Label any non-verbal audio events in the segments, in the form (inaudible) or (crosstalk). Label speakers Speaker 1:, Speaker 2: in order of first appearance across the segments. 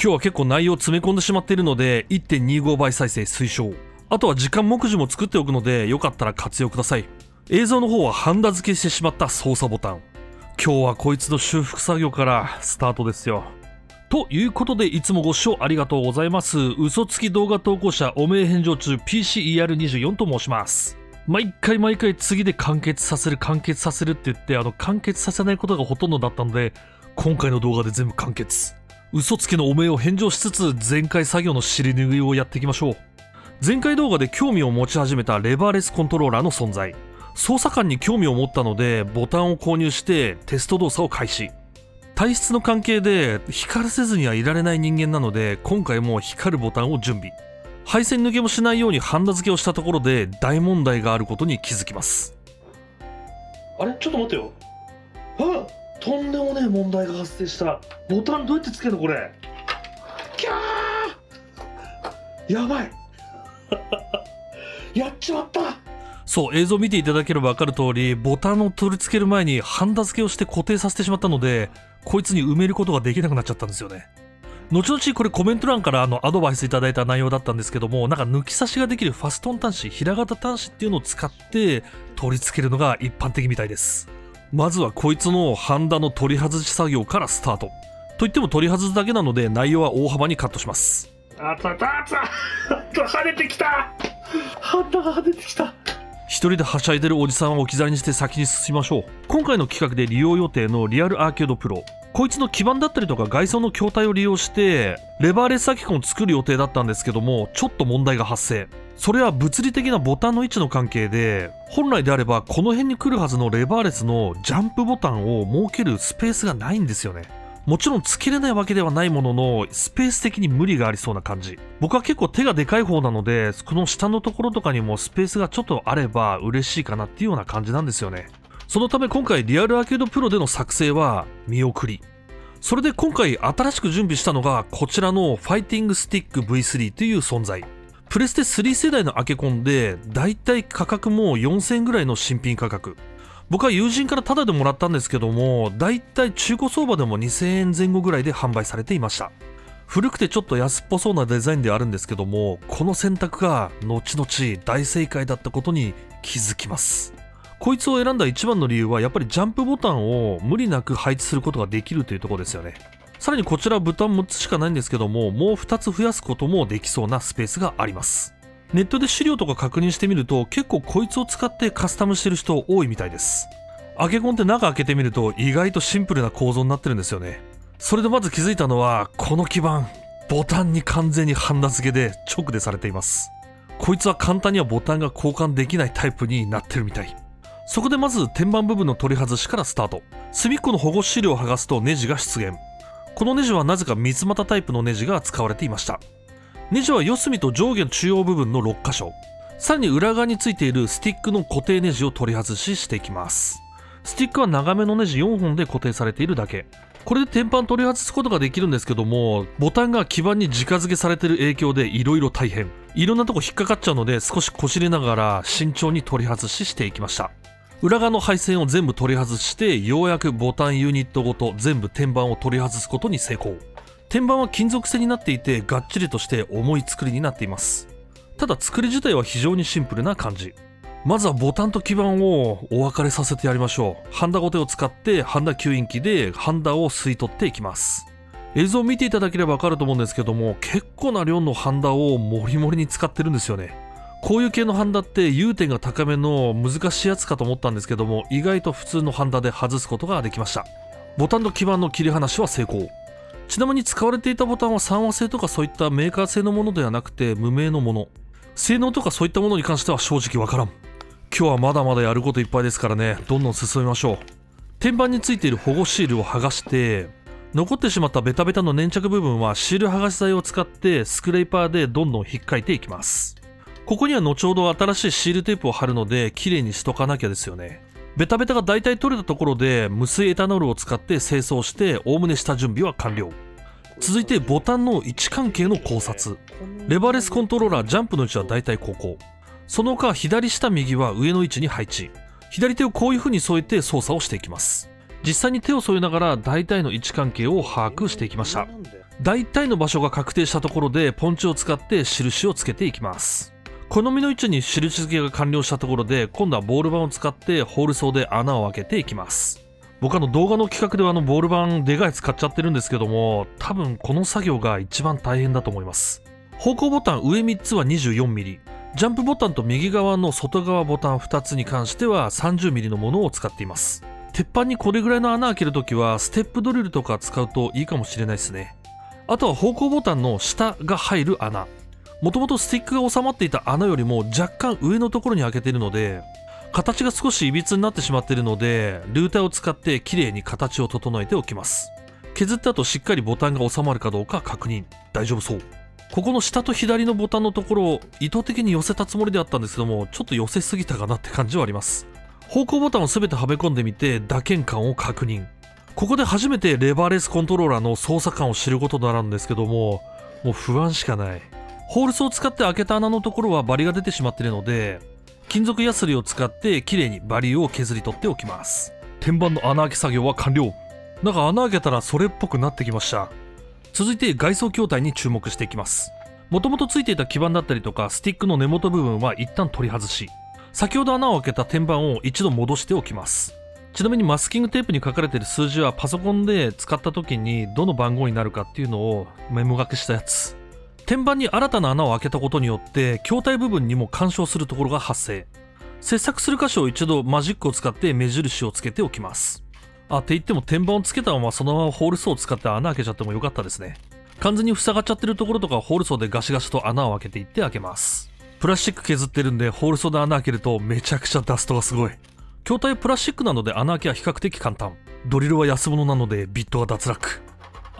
Speaker 1: 今日は結構内容詰め込んでしまっているので1.25倍再生推奨。あとは時間目次も作っておくのでよかったら活用ください。映像の方はハンダ付けしてしまった操作ボタン。今日はこいつの修復作業からスタートですよ。ということでいつもご視聴ありがとうございます。嘘つき動画投稿者お名返上中 PCER24 と申します。毎回毎回次で完結させる完結させるって言ってあの完結させないことがほとんどだったので今回の動画で全部完結。嘘つきのお名を返上しつつ前回作業の尻拭いをやっていきましょう。前回動画で興味を持ち始めたレバーレスコントローラーの存在。操作感に興味を持ったのでボタンを購入してテスト動作を開始。体質の関係で光らせずにはいられない人間なので今回も光るボタンを準備。配線抜けもしないようにハンダ付けをしたところで大問題があることに気づきます。あれ？ちょっと待ってよ。あっ！とんでもねえ問題が発生した。ボタンどうやってつけるのこれ？キャー！やばい。(laughs) やっちまった。そう映像見ていただければ分かる通りボタンを取り付ける前にハンダ付けをして固定させてしまったのでこいつに埋めることができなくなっちゃったんですよね。後々これコメント欄からあのアドバイスいただいた内容だったんですけどもなんか抜き差しができるファストン端子平型端子っていうのを使って取り付けるのが一般的みたいです。まずはこいつのハンダの取り外し作業からスタート。といっても取り外すだけなので内容は大幅にカットします。あったあったあった。跳ねてきた。ハンダが跳ねてきた。一人ではしゃいでるおじさんを置き去りにして先に進みましょう。今回の企画で利用予定のリアルアーケードプロ。こいつの基板だったりとか外装の筐体を利用してレバーレスアキコンを作る予定だったんですけどもちょっと問題が発生それは物理的なボタンの位置の関係で本来であればこの辺に来るはずのレバーレスのジャンプボタンを設けるスペースがないんですよね。もちろんつけれないわけではないもののスペース的に無理がありそうな感じ。僕は結構手がでかい方なのでこの下のところとかにもスペースがちょっとあれば嬉しいかなっていうような感じなんですよね。そのため今回リアルアーケードプロでの作成は見送り。それで今回新しく準備したのがこちらのファイティングスティック V3 という存在。プレステ3世代のアケコンでだいたい価格も4000円ぐらいの新品価格。僕は友人からタダでもらったんですけどもだいたい中古相場でも2000円前後ぐらいで販売されていました。古くてちょっと安っぽそうなデザインであるんですけどもこの選択が後々大正解だったことに気づきます。こいつを選んだ一番の理由はやっぱりジャンプボタンを無理なく配置することができるというところですよね。さらにこちらボタン6つしかないんですけどももう2つ増やすこともできそうなスペースがあります。ネットで資料とか確認してみると結構こいつを使ってカスタムしてる人多いみたいです。アケコンって中開けてみると意外とシンプルな構造になってるんですよね。それでまず気づいたのはこの基板ボタンに完全にハンダ付けで直でされています。こいつは簡単にはボタンが交換できないタイプになってるみたい。そこでまず天板部分の取り外しからスタート。隅っこの保護資料を剥がすとネジが出現。このネジはなぜか三つ股タイプのネジが使われていました。ネジは四隅と上下の中央部分の6箇所。さらに裏側についているスティックの固定ネジを取り外ししていきます。スティックは長めのネジ4本で固定されているだけ。これで天板取り外すことができるんですけどもボタンが基板に直付けされている影響で色々大変。いろんなとこ引っかかっちゃうので少しこしれながら慎重に取り外ししていきました。裏側の配線を全部取り外してようやくボタンユニットごと全部天板を取り外すことに成功。天板は金属製になっていてがっちりとして重い作りになっています。ただ作り自体は非常にシンプルな感じ。まずはボタンと基板をお別れさせてやりましょう。ハンダゴテを使ってハンダ吸引機でハンダを吸い取っていきます。映像を見ていただければわかると思うんですけども結構な量のハンダをモリモリに使ってるんですよね。こういう系のハンダって融点が高めの難しいやつかと思ったんですけども意外と普通のハンダで外すことができました。ボタンと基板の切り離しは成功。ちなみに使われていたボタンは三和製とかそういったメーカー製のものではなくて無名のもの。性能とかそういったものに関しては正直わからん。今日はまだまだやることいっぱいですからね。どんどん進みましょう。天板についている保護シールを剥がして残ってしまったベタベタの粘着部分はシール剥がし剤を使ってスクレーパーでどんどん引っかいていきます。ここには後ほど新しいシールテープを貼るので綺麗にしとかなきゃですよね。ベタベタが大体取れたところで無水エタノールを使って清掃しておおむね下準備は完了。続いてボタンの位置関係の考察。レバーレスコントローラージャンプの位置は大体ここ。その他左下右は上の位置に配置。左手をこういう風に添えて操作をしていきます。実際に手を添えながら大体の位置関係を把握していきました。大体の場所が確定したところでポンチを使って印をつけていきます好みの位置に印付けが完了したところで今度はボール板を使ってホールソーで穴を開けていきます。僕あの動画の企画ではあのボール板でかいやつ買っちゃってるんですけども多分この作業が一番大変だと思います。方向ボタン上3つは 24mm ジャンプボタンと右側の外側ボタン2つに関しては 30mm のものを使っています。鉄板にこれぐらいの穴開けるときはステップドリルとか使うといいかもしれないですね。あとは方向ボタンの下が入る穴。もともとスティックが収まっていた穴よりも若干上のところに開けているので形が少しいびつになってしまっているのでルーターを使って綺麗に形を整えておきます。削った後しっかりボタンが収まるかどうか確認。大丈夫そう。ここの下と左のボタンのところを意図的に寄せたつもりであったんですけどもちょっと寄せすぎたかなって感じはあります。方向ボタンを全てはめ込んでみて打鍵感を確認。ここで初めてレバーレスコントローラーの操作感を知ることになるんですけどももう不安しかない。ホールスを使って開けた穴のところはバリが出てしまっているので金属ヤスリを使って綺麗にバリを削り取っておきます。天板の穴開け作業は完了。なんか穴開けたらそれっぽくなってきました。続いて外装筐体に注目していきます。もともとついていた基板だったりとかスティックの根元部分は一旦取り外し。先ほど穴を開けた天板を一度戻しておきます。ちなみにマスキングテープに書かれている数字はパソコンで使った時にどの番号になるかっていうのをメモ書きしたやつ。天板に新たな穴を開けたことによって筐体部分にも干渉するところが発生。切削する箇所を一度マジックを使って目印をつけておきます。あって言っても天板をつけたままそのままホールソーを使って穴開けちゃってもよかったですね。完全に塞がっちゃってるところとかホールソーでガシガシと穴を開けていって開けます。プラスチック削ってるんでホールソーで穴開けるとめちゃくちゃダストがすごい。筐体プラスチックなので穴開けは比較的簡単。ドリルは安物なのでビットは脱落。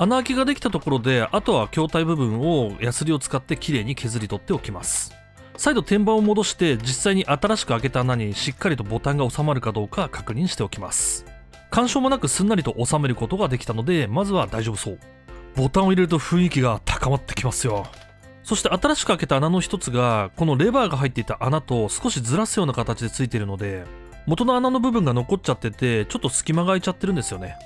Speaker 1: 穴開けができたところであとは筐体部分をヤスリを使ってきれいに削り取っておきます。再度天板を戻して実際に新しく開けた穴にしっかりとボタンが収まるかどうか確認しておきます。干渉もなくすんなりと収めることができたのでまずは大丈夫そう。ボタンを入れると雰囲気が高まってきますよ。そして新しく開けた穴の一つがこのレバーが入っていた穴と少しずらすような形でついているので元の穴の部分が残っちゃっててちょっと隙間が空いちゃってるんですよね。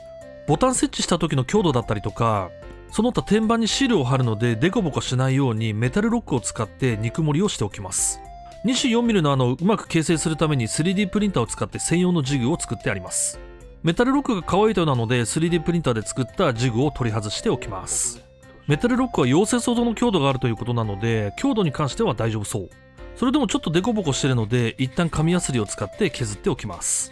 Speaker 1: ボタン設置した時の強度だったりとかその他天板にシールを貼るのでデコボコしないようにメタルロックを使って肉盛りをしておきます。24mm の穴をうまく形成するために 3D プリンターを使って専用のジグを作ってあります。メタルロックが乾いたようなので 3D プリンターで作ったジグを取り外しておきます。メタルロックは溶接ほどの強度があるということなので強度に関しては大丈夫そう。それでもちょっとデコボコしてるので一旦紙やすりを使って削っておきます。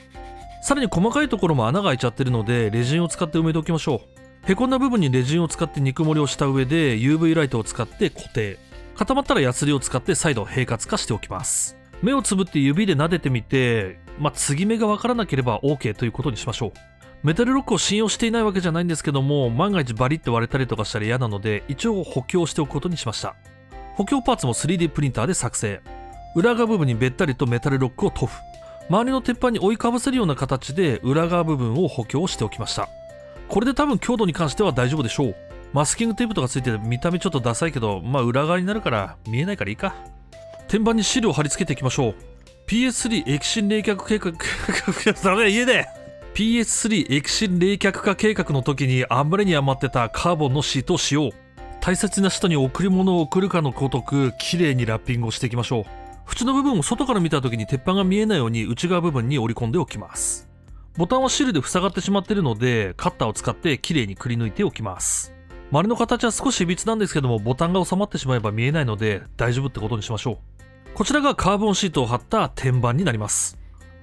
Speaker 1: さらに細かいところも穴が開いちゃってるのでレジンを使って埋めておきましょう。へこんだ部分にレジンを使って肉盛りをした上で UV ライトを使って固定。固まったらヤスリを使って再度平滑化しておきます。目をつぶって指で撫でてみてまあ、継ぎ目がわからなければ OK ということにしましょう。メタルロックを信用していないわけじゃないんですけども万が一バリって割れたりとかしたら嫌なので一応補強しておくことにしました。補強パーツも 3D プリンターで作成。裏側部分にべったりとメタルロックを塗布。周りの鉄板に覆いかぶせるような形で裏側部分を補強しておきました。これで多分強度に関しては大丈夫でしょう。マスキングテープとかついてて見た目ちょっとダサいけどまあ裏側になるから見えないからいいか。天板にシールを貼り付けていきましょう。PS3 液芯冷却計画 (laughs) ダメ家で。PS3 液芯冷却化計画の時にあんまりに余ってたカーボンのシートを使用。大切な人に贈り物を贈るかのごとく綺麗にラッピングをしていきましょう。縁の部分を外から見た時に鉄板が見えないように内側部分に折り込んでおきます。ボタンはシールで塞がってしまっているのでカッターを使って綺麗にくり抜いておきます。周りの形は少し歪なんですけどもボタンが収まってしまえば見えないので大丈夫ってことにしましょう。こちらがカーボンシートを貼った天板になります。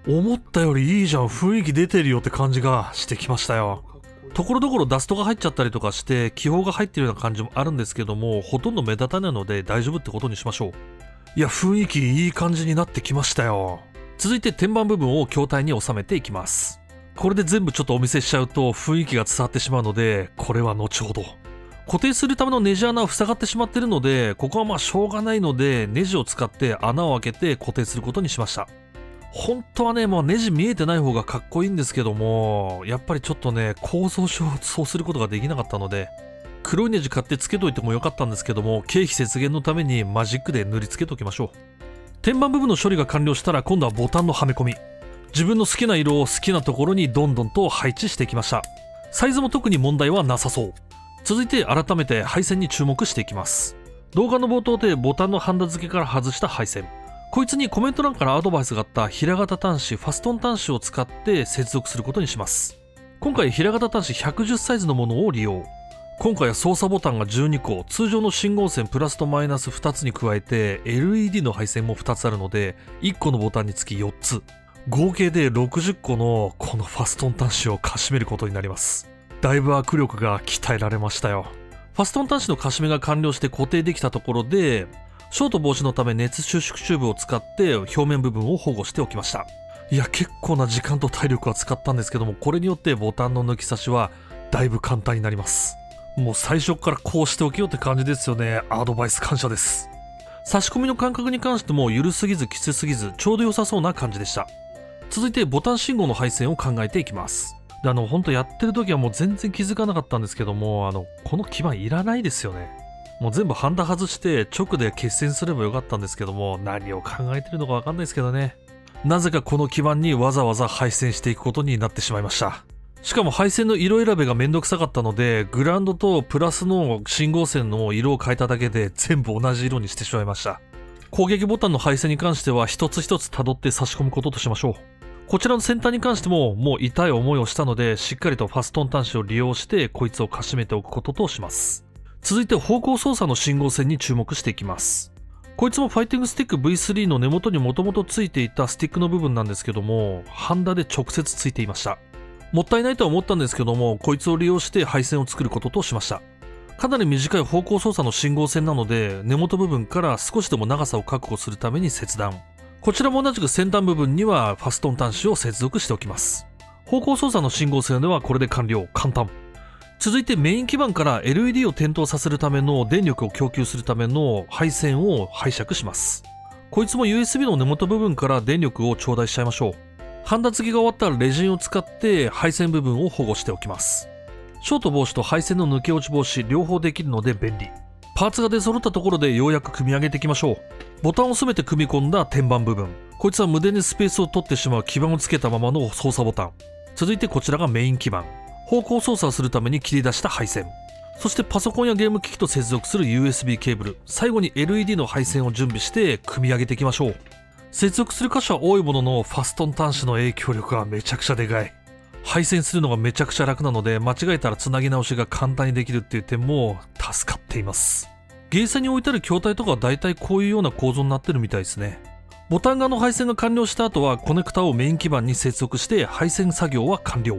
Speaker 1: 思ったよりいいじゃん雰囲気出てるよって感じがしてきましたよ。ところどころダストが入っちゃったりとかして気泡が入ってるような感じもあるんですけどもほとんど目立たないので大丈夫ってことにしましょう。いや、雰囲気いい感じになってきましたよ。続いて天板部分を筐体に収めていきます。これで全部ちょっとお見せしちゃうと雰囲気が伝わってしまうので、これは後ほど。固定するためのネジ穴は塞がってしまってるので、ここはまあしょうがないので、ネジを使って穴を開けて固定することにしました。本当はね、もうネジ見えてない方がかっこいいんですけども、やっぱりちょっとね、構造上そうすることができなかったので、黒いネジ買ってつけといてもよかったんですけども経費節減のためにマジックで塗りつけときましょう。天板部分の処理が完了したら今度はボタンのはめ込み。自分の好きな色を好きなところにどんどんと配置していきました。サイズも特に問題はなさそう。続いて改めて配線に注目していきます。動画の冒頭でボタンのハンダ付けから外した配線。こいつにコメント欄からアドバイスがあった平型端子ファストン端子を使って接続することにします。今回平型端子110サイズのものを利用。今回は操作ボタンが12個通常の信号線プラスとマイナス2つに加えて LED の配線も2つあるので1個のボタンにつき4つ。合計で60個のこのファストン端子をかしめることになります。だいぶ握力が鍛えられましたよ。ファストン端子のかしめが完了して固定できたところでショート防止のため熱収縮チューブを使って表面部分を保護しておきました。いや結構な時間と体力は使ったんですけどもこれによってボタンの抜き差しはだいぶ簡単になります。もう最初からこうしておけよって感じですよね。アドバイス感謝です。差し込みの感覚に関しても緩すぎずきつすぎずちょうど良さそうな感じでした。続いてボタン信号の配線を考えていきます。であの本当やってる時はもう全然気づかなかったんですけどもあのこの基板いらないですよね。もう全部ハンダ外して直で決戦すればよかったんですけども何を考えてるのかわかんないですけどね。なぜかこの基板にわざわざ配線していくことになってしまいました。しかも配線の色選べがめんどくさかったのでグランドとプラスの信号線の色を変えただけで全部同じ色にしてしまいました。攻撃ボタンの配線に関しては一つ一つ辿って差し込むこととしましょう。こちらの先端に関してももう痛い思いをしたのでしっかりとファストン端子を利用してこいつをかしめておくこととします。続いて方向操作の信号線に注目していきます。こいつもファイティングスティック V3 の根元にもともとついていたスティックの部分なんですけどもハンダで直接ついていました。もったいないとは思ったんですけどもこいつを利用して配線を作ることとしましたかなり短い方向操作の信号線なので根元部分から少しでも長さを確保するために切断こちらも同じく先端部分にはファストン端子を接続しておきます。方向操作の信号線ではこれで完了、簡単。続いてメイン基板から LED を点灯させるための電力を供給するための配線を拝借します。こいつも USB の根元部分から電力を頂戴しちゃいましょう。ハンダ付きが終わったらレジンを使って配線部分を保護しておきます。ショート防止と配線の抜け落ち防止両方できるので便利。パーツが出揃ったところでようやく組み上げていきましょう。ボタンを全て組み込んだ天板部分。こいつは無駄にスペースを取ってしまう基板をつけたままの操作ボタン。続いてこちらがメイン基板。方向操作するために切り出した配線。そしてパソコンやゲーム機器と接続する USB ケーブル。最後に LED の配線を準備して組み上げていきましょう。接続する箇所は多いもののファストン端子の影響力はめちゃくちゃでかい。配線するのがめちゃくちゃ楽なので間違えたらつなぎ直しが簡単にできるっていう点も助かっています。ゲーセンに置いてある筐体とかは大体こういうような構造になってるみたいですね。ボタン側の配線が完了した後はコネクタをメイン基板に接続して配線作業は完了。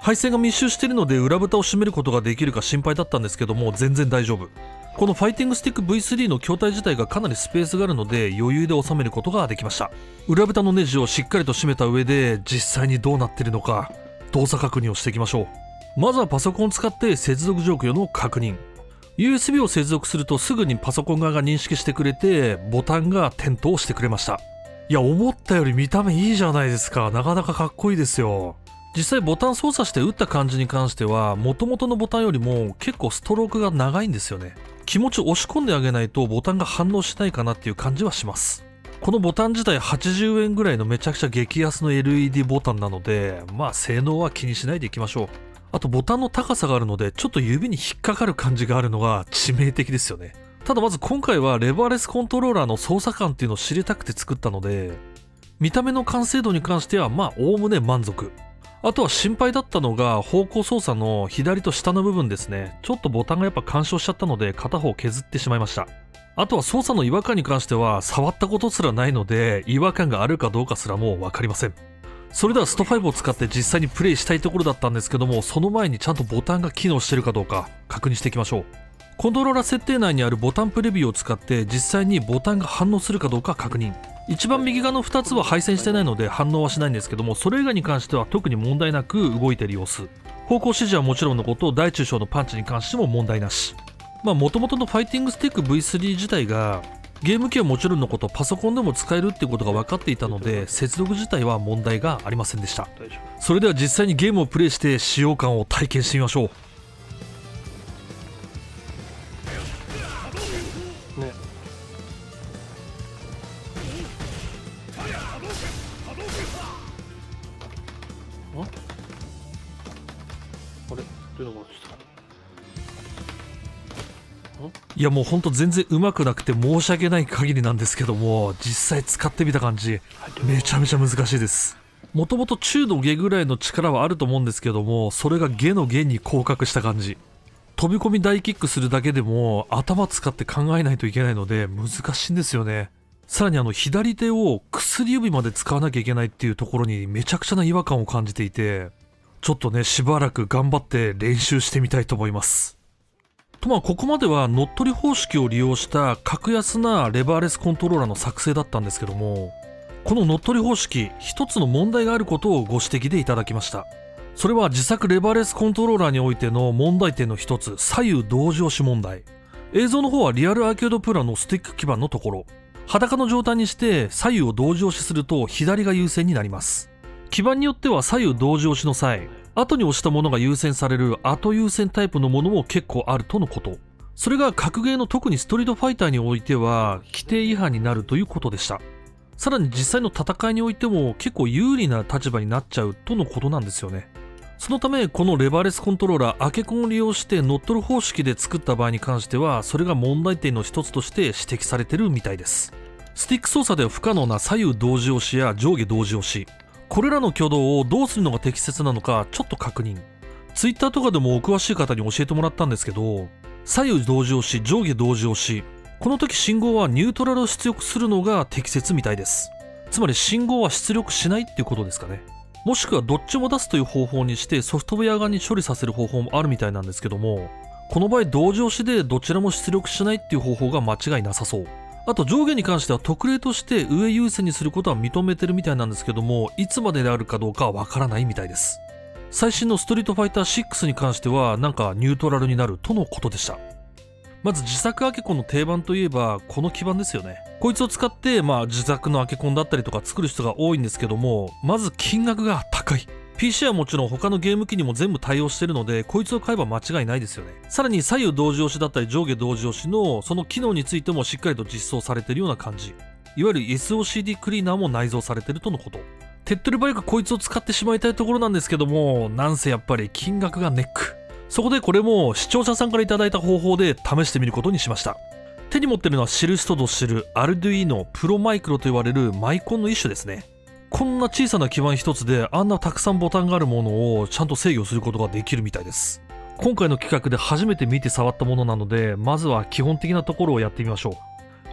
Speaker 1: 配線が密集しているので裏蓋を閉めることができるか心配だったんですけども全然大丈夫。このファイティングスティック V3 の筐体自体がかなりスペースがあるので余裕で収めることができました。裏蓋のネジをしっかりと閉めた上で実際にどうなってるのか動作確認をしていきましょう。まずはパソコンを使って接続状況の確認。USB を接続するとすぐにパソコン側が認識してくれてボタンが点灯してくれましたいや思ったより見た目いいじゃないですかなかなかかっこいいですよ実際ボタン操作して打った感じに関しては元々のボタンよりも結構ストロークが長いんですよね気持ち押し込んであげないとボタンが反応しないかなっていう感じはしますこのボタン自体80円ぐらいのめちゃくちゃ激安の LED ボタンなのでまあ性能は気にしないでいきましょうあとボタンの高さがあるので、ちょっと指に引っかかる感じがあるのが (laughs) 致命的ですよね。ただまず今回はレバーレスコントローラーの操作感っていうのを知りたくて作ったので、見た目の完成度に関してはまあおおむね満足。あとは心配だったのが方向操作の左と下の部分ですね。ちょっとボタンがやっぱ干渉しちゃったので片方削ってしまいました。あとは操作の違和感に関しては触ったことすらないので違和感があるかどうかすらもうわかりません。それではスト5を使って実際にプレイしたいところだったんですけどもその前にちゃんとボタンが機能してるかどうか確認していきましょうコントローラー設定内にあるボタンプレビューを使って実際にボタンが反応するかどうか確認一番右側の2つは配線してないので反応はしないんですけどもそれ以外に関しては特に問題なく動いている様子。方向指示はもちろんのこと大中小のパンチに関しても問題なし。まあ元々のファイティングスティック V3 自体がゲーム機はもちろんのことパソコンでも使えるってことが分かっていたので接続自体は問題がありませんでした。それでは実際にゲームをプレイして使用感を体験してみましょういやもうほんと全然上手くなくて申し訳ない限りなんですけども実際使ってみた感じめちゃめちゃ難しいです。もともと中の下ぐらいの力はあると思うんですけどもそれが下の下に降格した感じ。飛び込み大キックするだけでも頭使って考えないといけないので難しいんですよね。さらにあの左手を薬指まで使わなきゃいけないっていうところにめちゃくちゃな違和感を感じていてちょっとねしばらく頑張って練習してみたいと思います。とまあここまでは乗っ取り方式を利用した格安なレバーレスコントローラーの作成だったんですけどもこの乗っ取り方式一つの問題があることをご指摘でいただきました。それは自作レバーレスコントローラーにおいての問題点の一つ左右同時押し問題。映像の方はリアルアーケードプラのスティック基板のところ。裸の状態にして左右を同時押しすると左が優先になります。基板によっては左右同時押しの際後に押したものが優先される後優先タイプのものも結構あるとのことそれが格ゲーの特にストリートファイターにおいては規定違反になるということでしたさらに実際の戦いにおいても結構有利な立場になっちゃうとのことなんですよね。そのためこのレバーレスコントローラーアケコンを利用して乗っ取る方式で作った場合に関してはそれが問題点の一つとして指摘されてるみたいです。スティック操作では不可能な左右同時押しや上下同時押しこれらの挙動をどうするのが適切なのかちょっと確認。Twitter とかでもお詳しい方に教えてもらったんですけど左右同時押し上下同時押し。この時信号はニュートラルを出力するのが適切みたいです。つまり信号は出力しないっていうことですかね。もしくはどっちも出すという方法にしてソフトウェア側に処理させる方法もあるみたいなんですけどもこの場合同時押しでどちらも出力しないっていう方法が間違いなさそう。あと上下に関しては特例として上優先にすることは認めてるみたいなんですけどもいつまでであるかどうかはわからないみたいです。最新のストリートファイター6に関してはなんかニュートラルになるとのことでした。まず自作アケコンの定番といえばこの基板ですよね。こいつを使ってまあ自作のアケコンだったりとか作る人が多いんですけどもまず金額が高い。PC はもちろん他のゲーム機にも全部対応してるのでこいつを買えば間違いないですよね。さらに左右同時押しだったり上下同時押しのその機能についてもしっかりと実装されてるような感じ。いわゆる SOCD クリーナーも内蔵されてるとのこと。手っ取り早くこいつを使ってしまいたいところなんですけどもなんせやっぱり金額がネック。そこでこれも視聴者さんから頂いた方法で試してみることにしました。手に持ってるのは知る人ぞ知るアルドゥイノプロマイクロと言われるマイコンの一種ですね。こんな小さな基板一つであんなたくさんボタンがあるものをちゃんと制御することができるみたいです今回の企画で初めて見て触ったものなのでまずは基本的なところをやってみましょ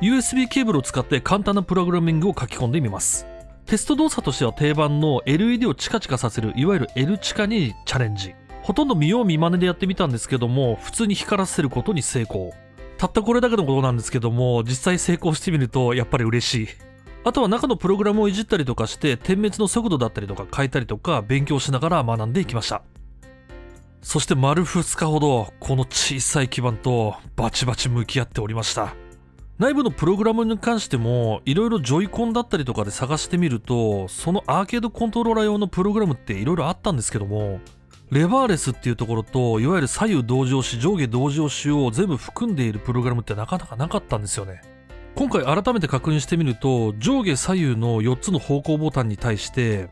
Speaker 1: う USB ケーブルを使って簡単なプログラミングを書き込んでみますテスト動作としては定番の LED をチカチカさせるいわゆる L チカにチャレンジほとんど見よう見まねでやってみたんですけども、普通に光らせることに成功。たったこれだけのことなんですけども、実際成功してみるとやっぱり嬉しい。あとは中のプログラムをいじったりとかして、点滅の速度だったりとか変えたりとか勉強しながら学んでいきました。そして丸2日ほど、この小さい基板とバチバチ向き合っておりました。内部のプログラムに関しても、いろいろジョイコンだったりとかで探してみると、そのアーケードコントローラー用のプログラムっていろいろあったんですけども、レバーレスっていうところといわゆる左右同時押し上下同時押しを全部含んでいるプログラムってなかなかなかったんですよね今回改めて確認してみると上下左右の4つの方向ボタンに対して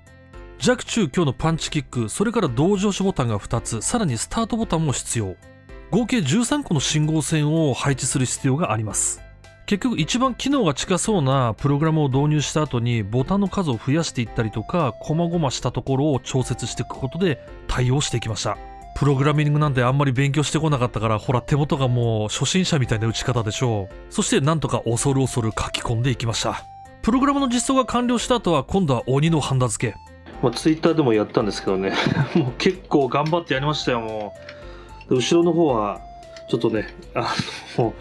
Speaker 1: 弱中強のパンチキックそれから同時押しボタンが2つさらにスタートボタンも必要。合計13個の信号線を配置する必要があります。結局一番機能が近そうなプログラムを導入した後にボタンの数を増やしていったりとか細々したところを調節していくことで対応していきました。プログラミングなんてあんまり勉強してこなかったからほら手元がもう初心者みたいな打ち方でしょう。そしてなんとか恐る恐る書き込んでいきました。プログラムの実装が完了した後は今度は鬼のハンダ付け。まあ、ツイッターでもやったんですけどね。(laughs) もう結構頑張ってやりましたよもう。後ろの方はちょっとねあの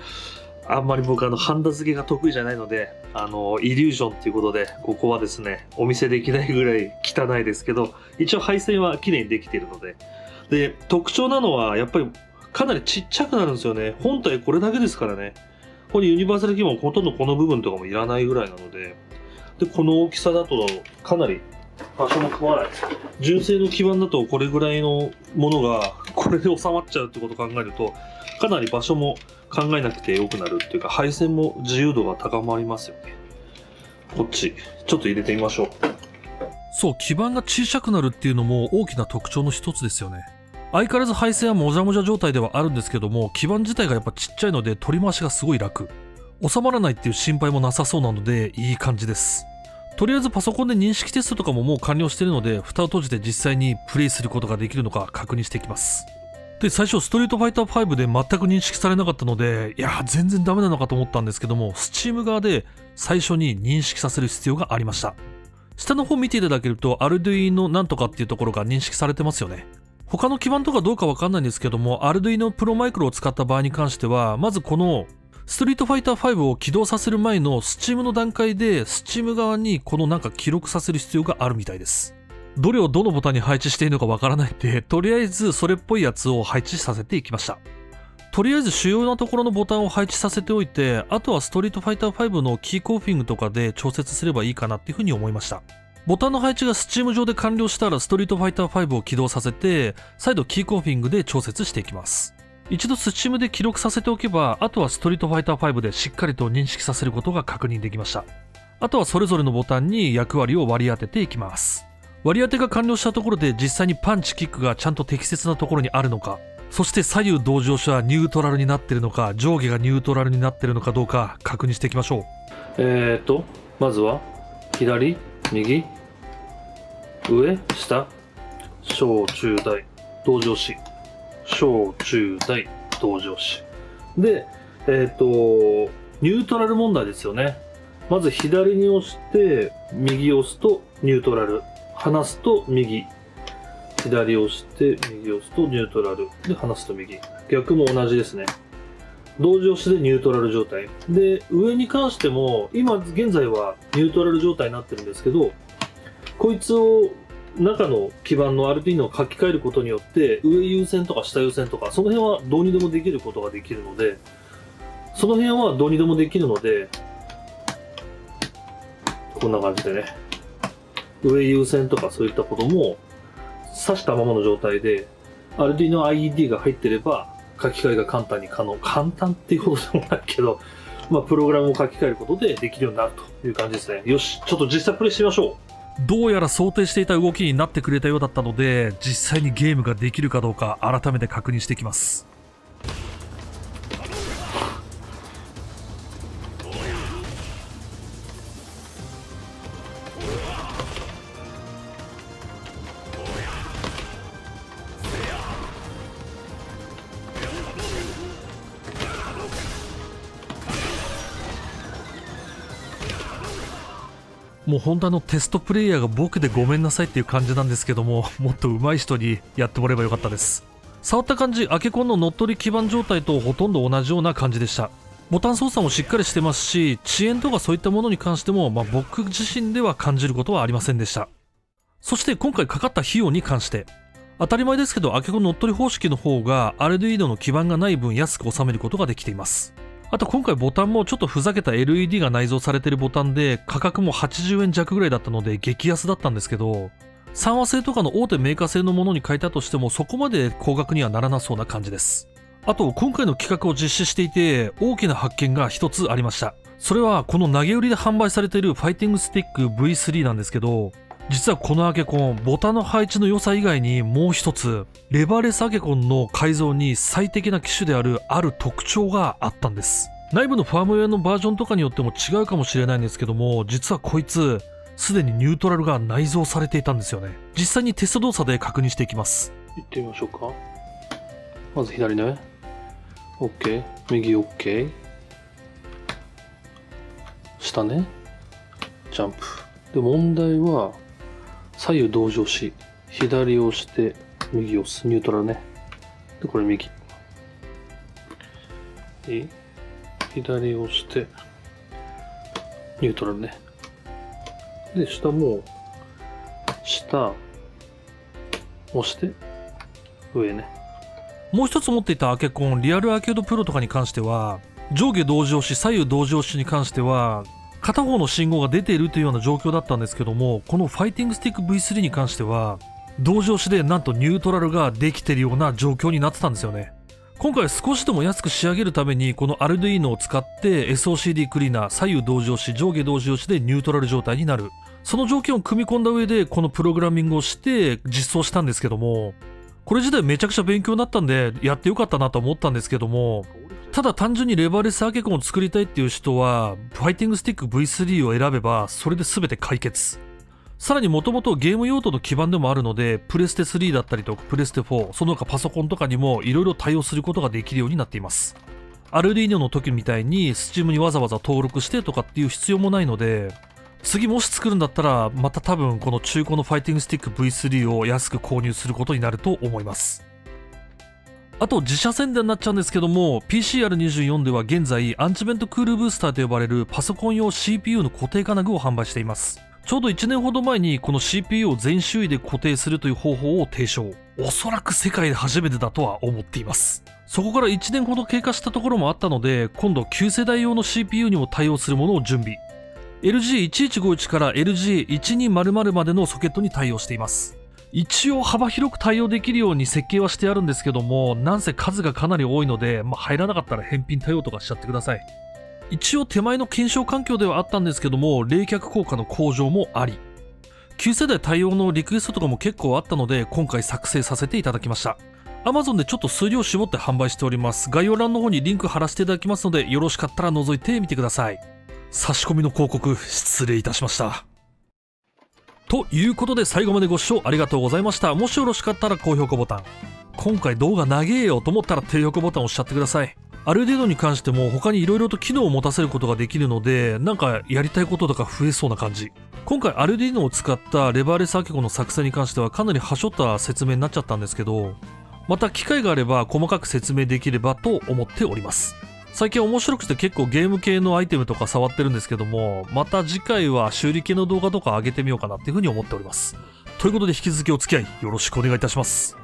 Speaker 1: あんまり僕あの、ハンダ付けが得意じゃないので、あの、イリュージョンっていうことで、ここはですね、お見せできないぐらい (laughs) 汚いですけど、一応配線は綺麗にできているので。で、特徴なのは、やっぱりかなりちっちゃくなるんですよね。本体これだけですからね。ここにユニバーサル基板ほとんどこの部分とかもいらないぐらいなので、で、この大きさだとかなり場所も組まない。純正の基板だとこれぐらいのものがこれで収まっちゃうってことを考えると、かなり場所も考えなくてよくなるっていうか、配線も自由度が高まりますよね。こっち、ちょっと入れてみましょう。そう、基板が小さくなるっていうのも大きな特徴の一つですよね。相変わらず配線はもじゃもじゃ状態ではあるんですけども基板自体がやっぱちっちゃいので取り回しがすごい楽収まらないっていう心配もなさそうなのでいい感じですとりあえずパソコンで認識テストとかももう完了してるので蓋を閉じて実際にプレイすることができるのか確認していきますで最初ストリートファイター5で全く認識されなかったのでいや全然ダメなのかと思ったんですけども Steam 側で最初に認識させる必要がありました。下の方見ていただけると Arduino なんとかっていうところが認識されてますよね。他の基板とかどうかわかんないんですけども Arduino Pro Micro を使った場合に関してはまずこのストリートファイター5を起動させる前の Steam の段階で Steam 側にこのなんか記録させる必要があるみたいです。どれをどのボタンに配置しているのかわからないんで、(laughs) とりあえずそれっぽいやつを配置させていきました。とりあえず主要なところのボタンを配置させておいて、あとはストリートファイター5のキーコーフィングとかで調節すればいいかなっていうふうに思いました。ボタンの配置が Steam 上で完了したらストリートファイター5を起動させて、再度キーコーフィングで調節していきます。一度 Steam で記録させておけば、あとはストリートファイター5でしっかりと認識させることが確認できました。あとはそれぞれのボタンに役割を割り当てていきます。割り当てが完了したところで実際にパンチキックがちゃんと適切なところにあるのかそして左右同時押しはニュートラルになってるのか上下がニュートラルになってるのかどうか確認していきましょう。
Speaker 2: えーとまずは左右上下小中大同時押し。小中大同時押し。でえっ、とニュートラル問題ですよね。まず左に押して右押すとニュートラル。離すと右。左押して、右押すとニュートラル。で、離すと右。逆も同じですね。同時押しでニュートラル状態。で、上に関しても、今現在はニュートラル状態になってるんですけど、こいつを中の基板の RT の書き換えることによって、上優先とか下優先とか、その辺はどうにでもできることができるので、その辺はどうにでもできるので、こんな感じでね。上優先とかそういったことも刺したままの状態で Arduino IED が入ってれば書き換えが簡単に可能。簡単っていうほどでもないけどまあプログラムを書き換えることでできるようになるという感じですね。よしちょっと実際プレイしてみましょう。
Speaker 1: どうやら想定していた動きになってくれたようだったので実際にゲームができるかどうか改めて確認していきます。もう本当あのテストプレイヤーが僕でごめんなさいっていう感じなんですけども、(laughs) もっと上手い人にやってもらえばよかったです。触った感じ、アケコンの乗っ取り基盤状態とほとんど同じような感じでした。ボタン操作もしっかりしてますし、遅延とかそういったものに関しても、まあ、僕自身では感じることはありませんでした。そして今回かかった費用に関して、当たり前ですけど、アケコン乗っ取り方式の方が、アルデュイードの基盤がない分安く収めることができています。あと今回ボタンもちょっとふざけた LED が内蔵されてるボタンで価格も80円弱ぐらいだったので激安だったんですけど、三和製とかの大手メーカー製のものに変えたとしてもそこまで高額にはならなそうな感じです。あと今回の企画を実施していて大きな発見が一つありました。それはこの投げ売りで販売されているファイティングスティック V3 なんですけど、実はこのアケコン、ボタンの配置の良さ以外にもう一つ、レバレスアケコンの改造に最適な機種であるある特徴があったんです。内部のファームウェアのバージョンとかによっても違うかもしれないんですけども、実はこいつ、すでにニュートラルが内蔵されていたんですよね。実際にテスト動作で確認していきます。
Speaker 2: 行ってみましょうか。まず左ね。OK。右 OK。下ね。ジャンプ。で、問題は、左右同時押し、左押して、右押す、ニュートラルね。で、これ右。いい左押して、ニュートラルね。で、下も、下、押して、上ね。
Speaker 1: もう一つ持っていたアケコン、リアルアーケードプロとかに関しては、上下同時押し、左右同時押しに関しては、片方の信号が出ているというような状況だったんですけどもこのファイティングスティック V3 に関しては同時押しでなんとニュートラルができているような状況になってたんですよね。今回少しでも安く仕上げるためにこの Arduino を使って SOCD クリーナー左右同時押し上下同時押しでニュートラル状態になる。その条件を組み込んだ上でこのプログラミングをして実装したんですけどもこれ自体めちゃくちゃ勉強になったんで、やってよかったなと思ったんですけども、ただ単純にレバレスアーケコンを作りたいっていう人は、ファイティングスティック V3 を選べば、それで全て解決。さらにもともとゲーム用途の基盤でもあるので、プレステ3だったりとかプレステ4、その他パソコンとかにも色々対応することができるようになっています。アルディーニョの時みたいに Steam にわざわざ登録してとかっていう必要もないので、次もし作るんだったら、また多分この中古のファイティングスティック V3 を安く購入することになると思います。あと自社宣伝になっちゃうんですけども PCR24 では現在アンチベントクールブースターと呼ばれるパソコン用 CPU の固定金具を販売しています。ちょうど1年ほど前にこの CPU を全周囲で固定するという方法を提唱。おそらく世界で初めてだとは思っています。そこから1年ほど経過したところもあったので今度旧世代用の CPU にも対応するものを準備。LG1151 から LG1200 までのソケットに対応しています。一応幅広く対応できるように設計はしてあるんですけども、なんせ数がかなり多いので、まあ、入らなかったら返品対応とかしちゃってください。一応手前の検証環境ではあったんですけども、冷却効果の向上もあり。旧世代対応のリクエストとかも結構あったので、今回作成させていただきました。Amazon でちょっと数量絞って販売しております。概要欄の方にリンク貼らせていただきますので、よろしかったら覗いてみてください。差し込みの広告、失礼いたしました。ということで最後までご視聴ありがとうございました。もしよろしかったら高評価ボタン。今回動画長えよと思ったら低評価ボタン押しちゃってください。ある程度に関しても他に色々と機能を持たせることができるので、なんかやりたいこととか増えそうな感じ。今回アルディーノを使ったレバーレスアケコの作成に関してはかなり端折った説明になっちゃったんですけど、また機会があれば細かく説明できればと思っております。最近面白くて結構ゲーム系のアイテムとか触ってるんですけども、また次回は修理系の動画とか上げてみようかなっていうふうに思っております。ということで引き続きお付き合いよろしくお願いいたします。